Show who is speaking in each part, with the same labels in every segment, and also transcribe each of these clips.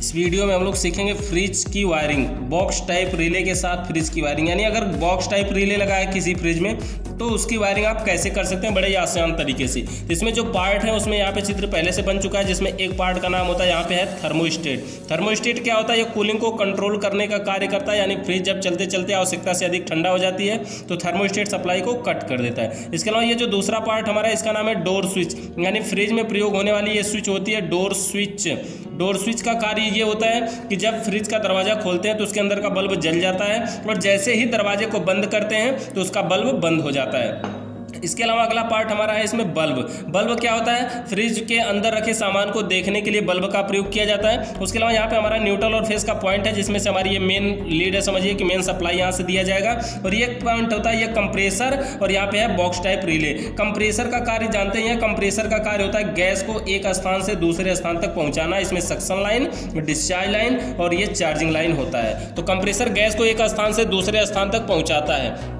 Speaker 1: इस वीडियो में हम लोग सीखेंगे फ्रिज की वायरिंग बॉक्स टाइप रिले के साथ फ्रिज की वायरिंग। यानी अगर बॉक्स टाइप रिले लगाए किसी फ्रिज में तो उसकी वायरिंग आप कैसे कर सकते हैं बड़े आसान तरीके से? इसमें जो पार्ट है, उसमें यहाँ पे चित्र पहले से बन चुका है, जिसमें एक पार्ट का नाम होता है, यहाँ पे है थर्मोस्टेट थर्मोस्टेट क्या होता है? ये कूलिंग को कंट्रोल करने का कार्य करता है, यानी फ्रिज जब चलते चलते आवश्यकता से अधिक ठंडा हो जाती है तो थर्मोस्टेट सप्लाई को कट कर देता है. इसके अलावा ये जो दूसरा पार्ट हमारा, इसका नाम है डोर स्विच यानी फ्रिज में प्रयोग होने वाली ये स्विच होती है डोर स्विच डोर स्विच का कार्य ये होता है कि जब फ्रिज का दरवाज़ा खोलते हैं तो उसके अंदर का बल्ब जल जाता है और जैसे ही दरवाजे को बंद करते हैं तो उसका बल्ब बंद हो जाता है. इसके अलावा अगला पार्ट हमारा है इसमें बल्ब। बल्ब क्या होता है? फ्रिज के अंदर रखे सामान को देखने के लिए बल्ब का प्रयोग किया जाता है। उसके अलावा यहाँ पे हमारा न्यूट्रल और फेस का पॉइंट है, जिसमें से हमारी ये मेन लीड है, समझिए कि मेन सप्लाई यहाँ से दिया जाएगा। और ये पॉइंट होता है ये कंप्रेसर और यहाँ पे है बॉक्स टाइप रिले कंप्रेसर का कार्य जानते हैं कंप्रेसर का कार्य होता है गैस को एक स्थान से दूसरे स्थान तक पहुंचाना, इसमें सक्शन लाइन डिस्चार्ज लाइन और ये चार्जिंग लाइन होता है। तो कंप्रेसर गैस को एक स्थान से दूसरे स्थान तक पहुंचाता है।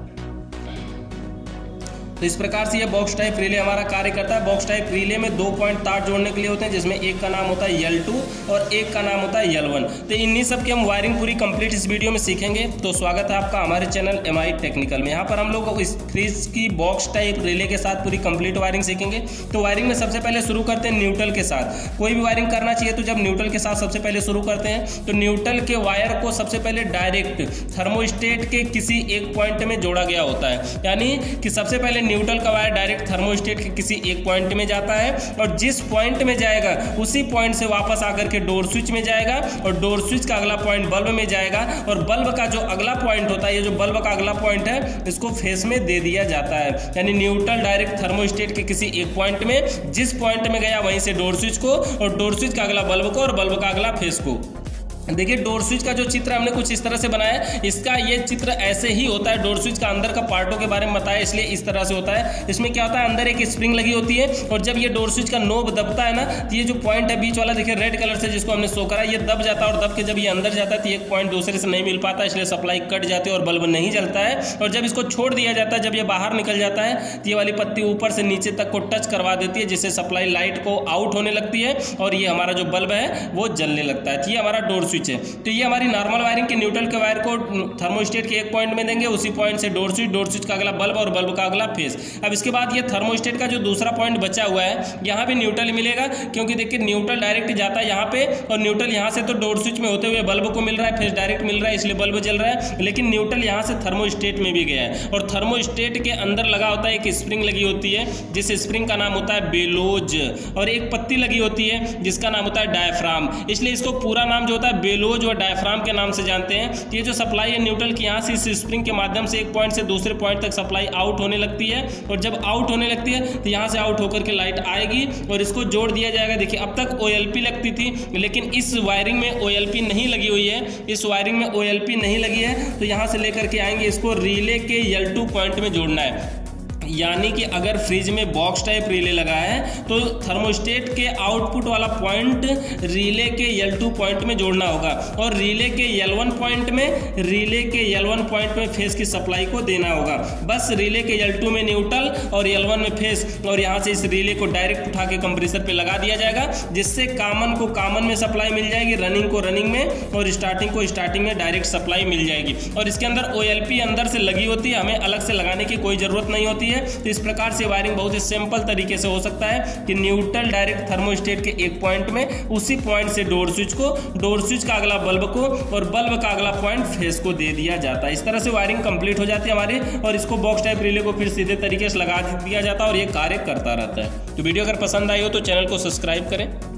Speaker 1: तो इस प्रकार से यह बॉक्स टाइप रिले हमारा कार्य करता है। बॉक्स टाइप रिले में दो पॉइंट तार जोड़ने के लिए होते हैं, जिसमें एक का नाम होता है यल टू और एक का नाम होता है यल वन तो इन्हीं सब की हम वायरिंग पूरी कंप्लीट इस वीडियो में सीखेंगे। तो स्वागत है आपका हमारे चैनल एम टेक्निकल में। यहाँ पर हम लोग इस फ्रिज की बॉक्स टाइप रिले के साथ पूरी कंप्लीट वायरिंग सीखेंगे। तो वायरिंग में सबसे पहले शुरू करते हैं न्यूट्रल के साथ। कोई भी वायरिंग करना चाहिए तो जब न्यूट्रल के साथ सबसे पहले शुरू करते हैं तो न्यूट्रल के वायर को सबसे पहले डायरेक्ट थर्मोस्टेट के किसी एक पॉइंट में जोड़ा गया होता है। यानी कि सबसे पहले न्यूट्रल का वायर डायरेक्ट थर्मोस्टेट के किसी एक पॉइंट में जाता है और जिस पॉइंट में जाएगा, उसी पॉइंट से वापस आकर के डोर स्विच में जाएगा और डोर स्विच का अगला पॉइंट बल्ब में जाएगा और बल्ब का जो अगला पॉइंट होता है, ये जो बल्ब का अगला पॉइंट है, इसको फेस में दे दिया जाता है। यानी न्यूट्रल डायरेक्ट थर्मोस्टेट के किसी एक पॉइंट में, जिस पॉइंट में गया, वहीं से डोर स्विच को और डोर स्विच का अगला बल्ब को और बल्ब का अगला फेस को। देखिए डोर स्विच का जो चित्र हमने कुछ इस तरह से बनाया है, इसका ये चित्र ऐसे ही होता है डोर स्विच का अंदर का पार्टों के बारे में बताया, इसलिए इस तरह से होता है। इसमें क्या होता है, अंदर एक स्प्रिंग लगी होती है, और जब ये डोर स्विच का नोब दबता है ना तो ये जो पॉइंट है, बीच वाला, देखिए रेड कलर से जिसको हमने शो करा, ये दब जाता है, और दब के जब ये अंदर जाता है तो एक पॉइंट दूसरे से नहीं मिल पाता, इसलिए सप्लाई कट जाती है और बल्ब नहीं जलता है। और जब इसको छोड़ दिया जाता है, जब ये बाहर निकल जाता है तो ये वाली पत्ती ऊपर से नीचे तक को टच करवा देती है, जिससे सप्लाई लाइट को आउट होने लगती है, और ये हमारा जो बल्ब है, वो जलने लगता है। तो ये हमारा डोर स्विच है। तो ये हमारी नॉर्मल वायरिंग के न्यूट्रल के वायर को थर्मोस्टेट के एक पॉइंट में देंगे, उसी पॉइंट से डोर स्विच डोर स्विच का अगला बल्ब और बल्ब का अगला फेस अब इसके बाद ये थर्मोस्टेट का जो दूसरा पॉइंट बचा हुआ है, यहाँ भी न्यूट्रल मिलेगा, क्योंकि देखिए न्यूट्रल डायरेक्ट जाता है यहाँ पे, और न्यूट्रल यहाँ से तो डोर स्विच में होते हुए बल्ब को मिल रहा है फेस डायरेक्ट मिल रहा है, इसलिए बल्ब जल रहा है, लेकिन न्यूट्रल यहाँ से थर्मोस्टेट में भी गया है। और थर्मोस्टेट के अंदर लगा होता है एक स्प्रिंग लगी होती है, जिस स्प्रिंग का नाम होता है बेलोज, और एक पत्ती लगी होती है, जिसका नाम होता है डायफ्राम इसलिए इसको पूरा नाम जो होता है बेलोज और डायफ्राम के नाम से जानते हैं। ये जो सप्लाई है न्यूट्रल की, यहाँ से इस स्प्रिंग के माध्यम से एक पॉइंट से दूसरे पॉइंट तक सप्लाई आउट होने लगती है। और जब आउट होने लगती है तो यहाँ से आउट होकर के लाइट आएगी और इसको जोड़ दिया जाएगा। देखिए, अब तक ओएलपी लगती थी, लेकिन इस वायरिंग में ओ नहीं लगी हुई है। इस वायरिंग में ओएलपी नहीं लगी है तो यहाँ से लेकर के आएँगे इसको रिले के यल पॉइंट में जोड़ना है। यानी कि अगर फ्रिज में बॉक्स टाइप रिले लगा है तो थर्मोस्टेट के आउटपुट वाला पॉइंट रिले के यल टू पॉइंट में जोड़ना होगा और रिले के यल वन पॉइंट में रिले के यल वन पॉइंट में फेस की सप्लाई को देना होगा। बस रिले के यल टू में न्यूट्रल और यल वन में फेस और यहाँ से इस रिले को डायरेक्ट उठा के कंप्रेसर पर लगा दिया जाएगा, जिससे कामन को कामन में सप्लाई मिल जाएगी रनिंग को रनिंग में और स्टार्टिंग को स्टार्टिंग में डायरेक्ट सप्लाई मिल जाएगी। और इसके अंदर ओएलपी अंदर से लगी होती है, हमें अलग से लगाने की कोई ज़रूरत नहीं होती है। है। तो इस प्रकार से वायरिंग बहुत ही सिंपल तरीके से हो सकता है कि न्यूट्रल डायरेक्ट थर्मोस्टेट के एक पॉइंट में, उसी पॉइंट से डोर स्विच को, डोर स्विच का अगला बल्ब को और बल्ब का अगला पॉइंट फेस को दे दिया जाता है। इस तरह से वायरिंग कंप्लीट हो जाती है हमारी और इसको बॉक्स टाइप रिले को फिर सीधे तरीके से लगा दिया जाता है और ये कार्य करता रहता है। तो वीडियो अगर पसंद आई हो तो चैनल को सब्सक्राइब करें।